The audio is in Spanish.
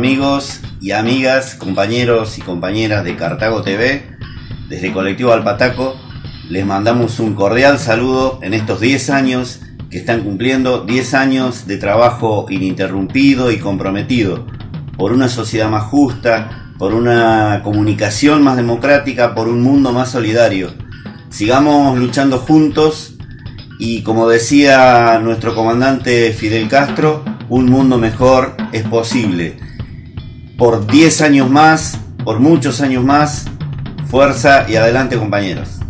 amigos y amigas, compañeros y compañeras de Cartago TV, desde Colectivo Alpataco, les mandamos un cordial saludo en estos 10 años que están cumpliendo, 10 años de trabajo ininterrumpido y comprometido por una sociedad más justa, por una comunicación más democrática, por un mundo más solidario. Sigamos luchando juntos y como decía nuestro comandante Fidel Castro, un mundo mejor es posible. Por 10 años más, por muchos años más, fuerza y adelante compañeros.